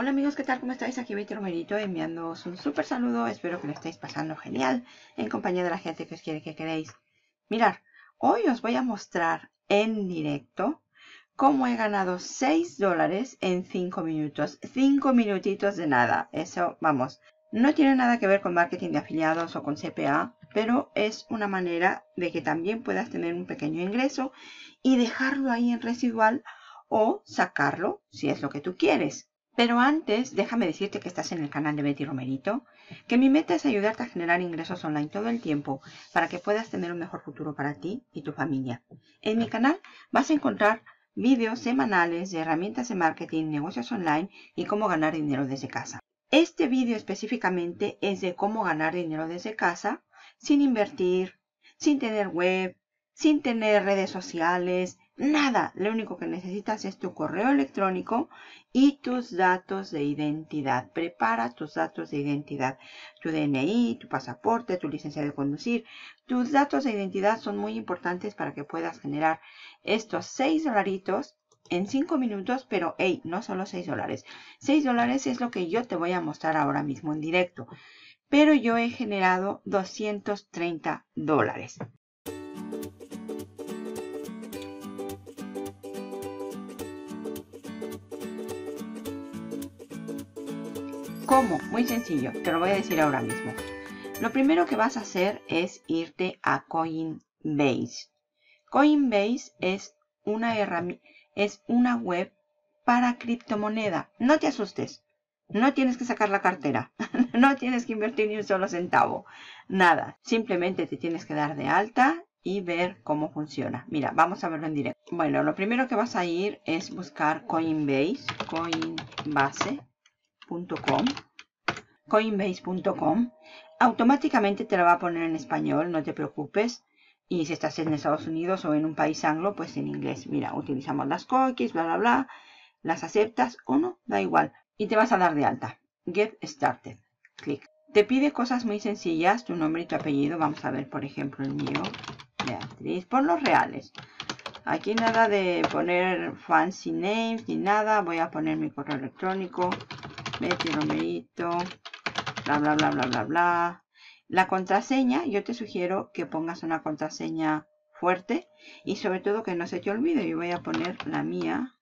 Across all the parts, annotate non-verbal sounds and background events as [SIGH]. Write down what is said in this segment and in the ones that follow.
Hola amigos, ¿qué tal? ¿Cómo estáis? Aquí Betty Romerito enviándoos un súper saludo. Espero que lo estéis pasando genial en compañía de la gente que os quiere que queréis. Mirar, hoy os voy a mostrar en directo cómo he ganado 6 dólares en 5 minutos. 5 minutitos de nada. Eso, vamos, no tiene nada que ver con marketing de afiliados o con CPA, pero es una manera de que también puedas tener un pequeño ingreso y dejarlo ahí en residual o sacarlo si es lo que tú quieres. Pero antes, déjame decirte que estás en el canal de Betty Romerito, que mi meta es ayudarte a generar ingresos online todo el tiempo para que puedas tener un mejor futuro para ti y tu familia. En mi canal vas a encontrar vídeos semanales de herramientas de marketing, negocios online y cómo ganar dinero desde casa. Este vídeo específicamente es de cómo ganar dinero desde casa sin invertir, sin tener web, sin tener redes sociales, Nada, lo único que necesitas es tu correo electrónico y tus datos de identidad. Prepara tus datos de identidad, tu DNI, tu pasaporte, tu licencia de conducir. Tus datos de identidad son muy importantes para que puedas generar estos 6 dolaritos en 5 minutos, pero hey, no solo 6 dólares. 6 dólares es lo que yo te voy a mostrar ahora mismo en directo. Pero yo he generado 230 dólares. ¿Cómo? Muy sencillo, te lo voy a decir ahora mismo. Lo primero que vas a hacer es irte a Coinbase. Coinbase es una herramienta, es una web para criptomoneda. No te asustes. No tienes que sacar la cartera. [LAUGHS] no tienes que invertir ni un solo centavo. Nada. Simplemente te tienes que dar de alta y ver cómo funciona. Mira, vamos a verlo en directo. Bueno, lo primero que vas a ir es buscar Coinbase. Coinbase coinbase.com, automáticamente te la va a poner en español, no te preocupes. Y si estás en Estados Unidos o en un país anglo, pues en inglés. Mira, utilizamos las cookies, bla, bla, bla. Las aceptas o no, da igual. Y te vas a dar de alta. Get started. Clic. Te pide cosas muy sencillas, tu nombre y tu apellido. Vamos a ver, por ejemplo, el mío. Beatriz, por los reales. Aquí nada de poner fancy names ni nada. Voy a poner mi correo electrónico. Betty Romerito, bla, bla, bla, bla, bla, bla. La contraseña, yo te sugiero que pongas una contraseña fuerte y sobre todo que no se te olvide. Yo voy a poner la mía.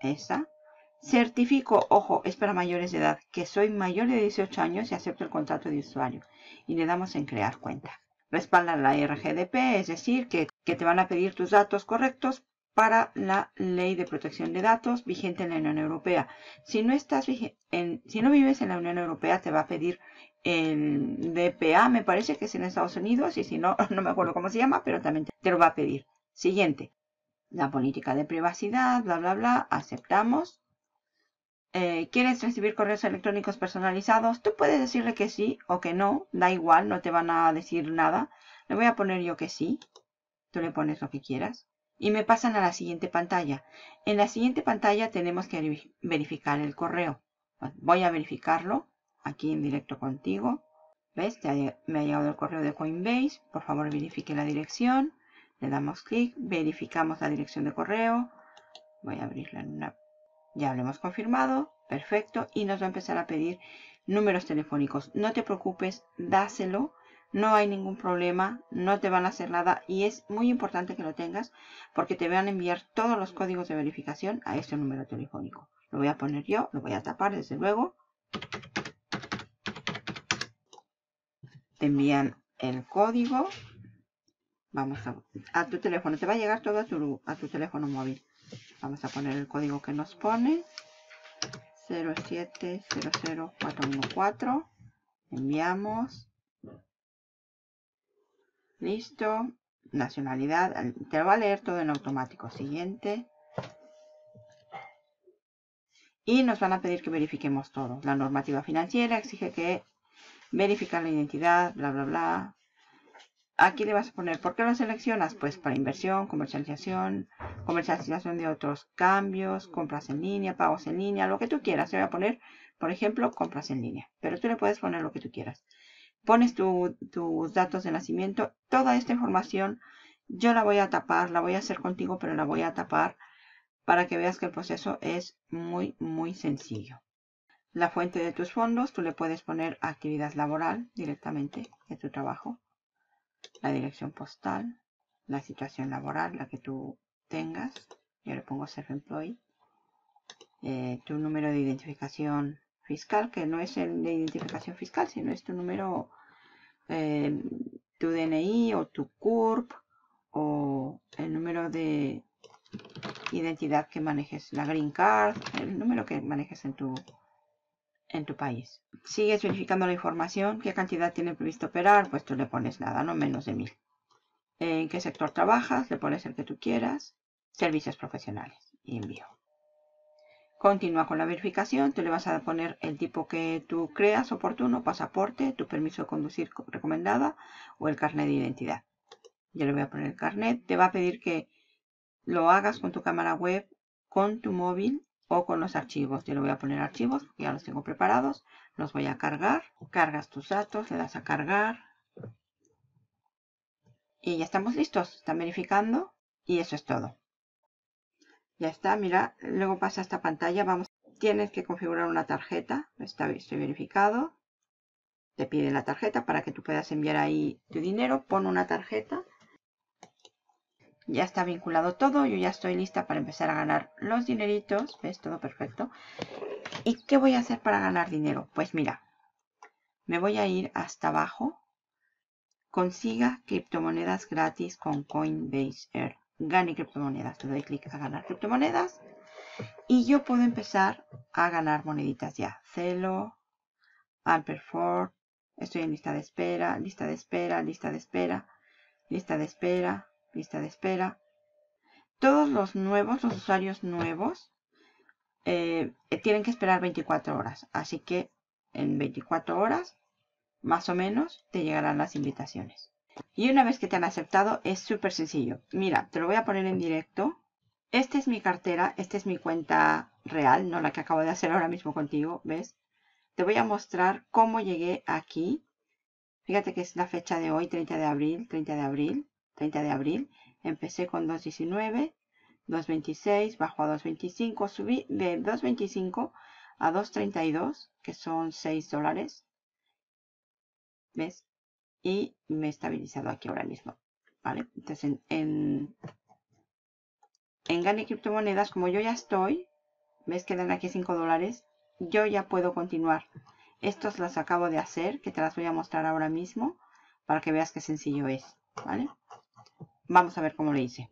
Esa. Certifico, ojo, es para mayores de edad, que soy mayor de 18 años y acepto el contrato de usuario. Y le damos en crear cuenta. Respalda la RGDP, es decir, que, que te van a pedir tus datos correctos para la ley de protección de datos vigente en la Unión Europea. Si no, estás si no vives en la Unión Europea, te va a pedir el DPA, me parece que es en Estados Unidos, y si no, [LAUGHS] no me acuerdo cómo se llama, pero también te lo va a pedir. Siguiente, la política de privacidad, bla, bla, bla, aceptamos. Eh, ¿Quieres recibir correos electrónicos personalizados? Tú puedes decirle que sí o que no, da igual, no te van a decir nada. Le voy a poner yo que sí. Tú le pones lo que quieras y me pasan a la siguiente pantalla. En la siguiente pantalla tenemos que verificar el correo. Voy a verificarlo aquí en directo contigo. ¿Ves? me ha llegado el correo de Coinbase. Por favor, verifique la dirección. Le damos clic, verificamos la dirección de correo. Voy a abrirla en una... Ya lo hemos confirmado. Perfecto. Y nos va a empezar a pedir números telefónicos. No te preocupes, dáselo no hay ningún problema, no te van a hacer nada y es muy importante que lo tengas porque te van a enviar todos los códigos de verificación a este número telefónico. Lo voy a poner yo, lo voy a tapar desde luego. Te envían el código. Vamos a, tu teléfono, te va a llegar todo a tu, a tu teléfono móvil. Vamos a poner el código que nos pone. 0700414. Enviamos. Listo. Nacionalidad. Te va a leer todo en automático. Siguiente. Y nos van a pedir que verifiquemos todo. La normativa financiera exige que verificar la identidad, bla, bla, bla. Aquí le vas a poner, ¿por qué lo seleccionas? Pues para inversión, comercialización, comercialización de otros cambios, compras en línea, pagos en línea, lo que tú quieras. Se voy a poner, por ejemplo, compras en línea. Pero tú le puedes poner lo que tú quieras pones tus datos de nacimiento, toda esta información yo la voy a tapar, la voy a hacer contigo, pero la voy a tapar para que veas que el proceso es muy, muy sencillo. La fuente de tus fondos, tú le puedes poner actividad laboral directamente de tu trabajo, la dirección postal, la situación laboral, la que tú tengas. Yo le pongo self-employed. Eh, tu número de identificación fiscal, que no es el de identificación fiscal, sino es tu número, eh, tu DNI o tu CURP o el número de identidad que manejes, la green card, el número que manejes en tu, en tu país. Sigues verificando la información, qué cantidad tiene previsto operar, pues tú le pones nada, no menos de mil. En qué sector trabajas, le pones el que tú quieras, servicios profesionales y envío. Continúa con la verificación, tú le vas a poner el tipo que tú creas oportuno, pasaporte, tu permiso de conducir recomendada o el carnet de identidad. Yo le voy a poner el carnet, te va a pedir que lo hagas con tu cámara web, con tu móvil o con los archivos. Yo le voy a poner archivos, ya los tengo preparados, los voy a cargar, cargas tus datos, le das a cargar y ya estamos listos, están verificando y eso es todo. Ya está, mira, luego pasa esta pantalla, vamos, tienes que configurar una tarjeta, está, estoy verificado, te pide la tarjeta para que tú puedas enviar ahí tu dinero, pon una tarjeta, ya está vinculado todo, yo ya estoy lista para empezar a ganar los dineritos, ves, todo perfecto. ¿Y qué voy a hacer para ganar dinero? Pues mira, me voy a ir hasta abajo, consiga criptomonedas gratis con Coinbase Air gane criptomonedas. Le doy clic a ganar criptomonedas. Y yo puedo empezar a ganar moneditas ya. Celo, Amperford, estoy en lista de espera, lista de espera, lista de espera, lista de espera, lista de espera. Todos los nuevos, los usuarios nuevos, eh, tienen que esperar 24 horas. Así que en 24 horas, más o menos, te llegarán las invitaciones. Y una vez que te han aceptado, es súper sencillo. Mira, te lo voy a poner en directo. Esta es mi cartera, esta es mi cuenta real, no la que acabo de hacer ahora mismo contigo, ¿ves? Te voy a mostrar cómo llegué aquí. Fíjate que es la fecha de hoy, 30 de abril, 30 de abril, 30 de abril. Empecé con 2.19, 2.26, bajo a 2.25, subí de 2.25 a 2.32, que son 6 dólares. ¿Ves? Y me he estabilizado aquí ahora mismo. ¿Vale? Entonces en, en, en Criptomonedas, como yo ya estoy, ves que dan aquí 5 dólares, yo ya puedo continuar. Estos las acabo de hacer, que te las voy a mostrar ahora mismo, para que veas qué sencillo es. ¿Vale? Vamos a ver cómo lo hice.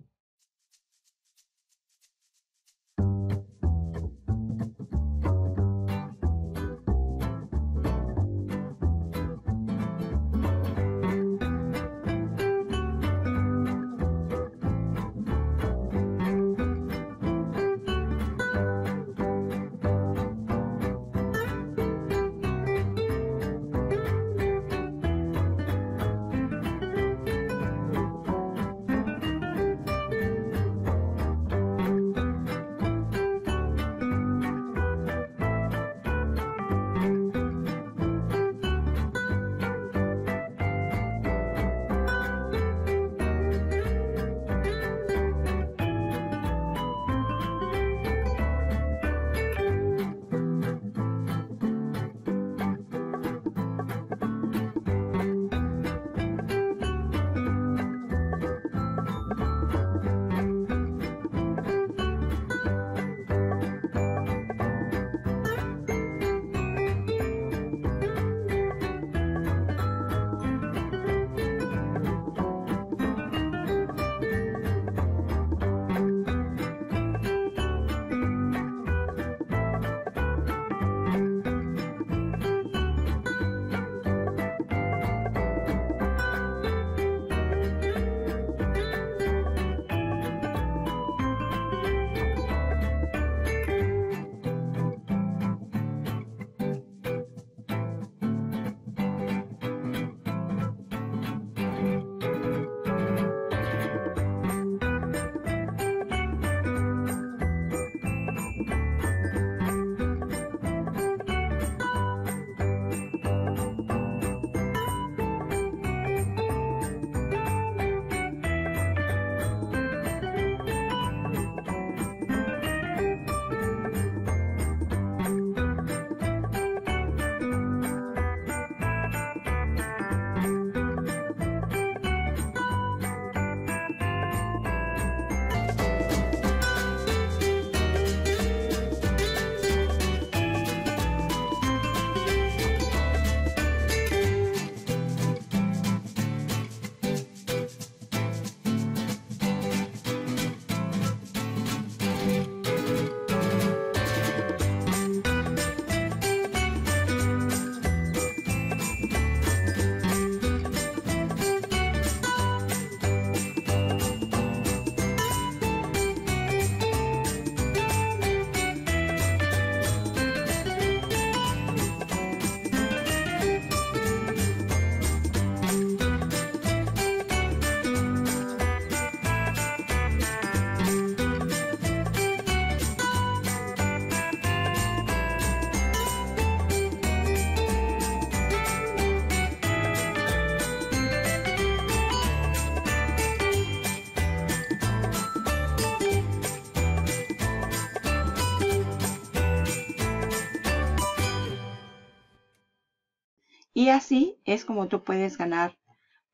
Y así es como tú puedes ganar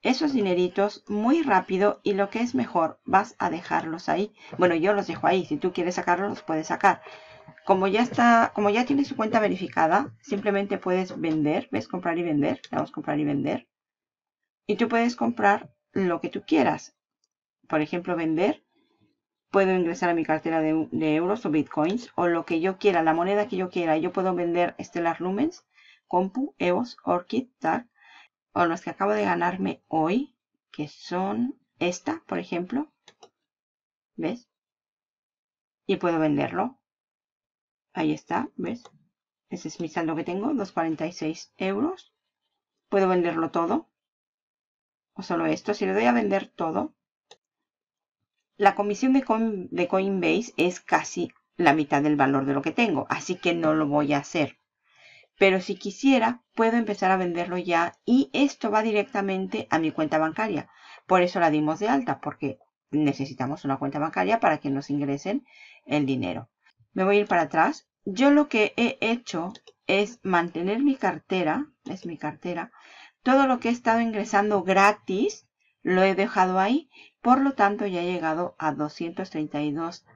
esos dineritos muy rápido y lo que es mejor, vas a dejarlos ahí. Bueno, yo los dejo ahí. Si tú quieres sacarlos, los puedes sacar. Como ya está, como ya tienes su cuenta verificada, simplemente puedes vender. ¿Ves? Comprar y vender. Le damos comprar y vender. Y tú puedes comprar lo que tú quieras. Por ejemplo, vender. Puedo ingresar a mi cartera de, de euros o bitcoins o lo que yo quiera, la moneda que yo quiera. Yo puedo vender Stellar Lumens, Compu, EOS, Orchid, TAG o los que acabo de ganarme hoy, que son esta, por ejemplo. ¿Ves? Y puedo venderlo. Ahí está, ¿ves? Ese es mi saldo que tengo, 2,46 euros. Puedo venderlo todo. O solo esto. Si le doy a vender todo, la comisión de, de Coinbase es casi la mitad del valor de lo que tengo. Así que no lo voy a hacer. Pero si quisiera, puedo empezar a venderlo ya y esto va directamente a mi cuenta bancaria. Por eso la dimos de alta, porque necesitamos una cuenta bancaria para que nos ingresen el dinero. Me voy a ir para atrás. Yo lo que he hecho es mantener mi cartera, es mi cartera. Todo lo que he estado ingresando gratis lo he dejado ahí. Por lo tanto, ya he llegado a 232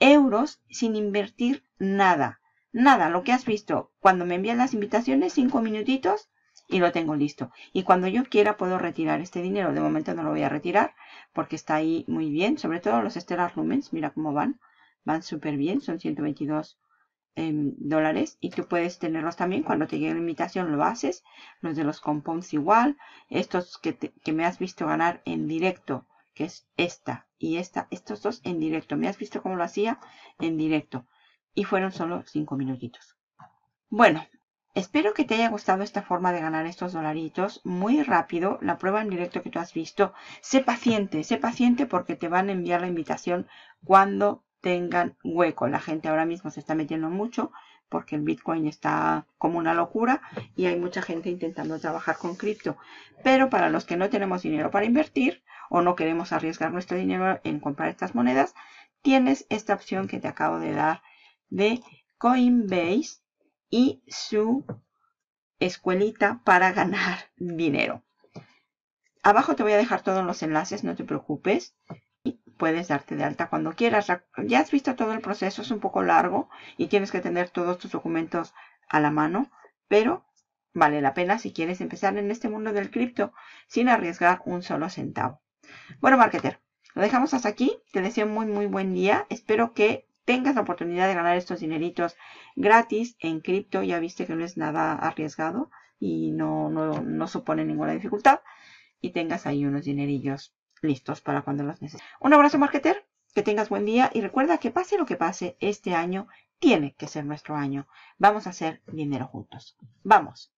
euros sin invertir nada. Nada, lo que has visto. Cuando me envían las invitaciones, cinco minutitos y lo tengo listo. Y cuando yo quiera puedo retirar este dinero. De momento no lo voy a retirar porque está ahí muy bien. Sobre todo los Stellar Lumens, mira cómo van. Van súper bien, son 122 em, dólares. Y tú puedes tenerlos también. Cuando te llegue la invitación lo haces. Los de los compounds igual. Estos que, que me has visto ganar en directo, que es esta y esta. Estos dos en directo. ¿Me has visto cómo lo hacía? En directo y fueron solo 5 minutitos. Bueno, espero que te haya gustado esta forma de ganar estos dolaritos muy rápido. La prueba en directo que tú has visto. Sé paciente, sé paciente porque te van a enviar la invitación cuando tengan hueco. La gente ahora mismo se está metiendo mucho porque el Bitcoin está como una locura y hay mucha gente intentando trabajar con cripto. Pero para los que no tenemos dinero para invertir o no queremos arriesgar nuestro dinero en comprar estas monedas, tienes esta opción que te acabo de dar de Coinbase y su escuelita para ganar [LAUGHS] dinero. Abajo te voy a dejar todos los enlaces, no te preocupes. Y puedes darte de alta cuando quieras. Ya has visto todo el proceso, es un poco largo y tienes que tener todos tus documentos a la mano, pero vale la pena si quieres empezar en este mundo del cripto sin arriesgar un solo centavo. Bueno, marketer, lo dejamos hasta aquí. Te deseo muy, muy buen día. Espero que tengas la oportunidad de ganar estos dineritos gratis en cripto, ya viste que no es nada arriesgado y no, no, no supone ninguna dificultad. Y tengas ahí unos dinerillos listos para cuando los necesites. Un abrazo, marketer. Que tengas buen día y recuerda que pase lo que pase, este año tiene que ser nuestro año. Vamos a hacer dinero juntos. Vamos.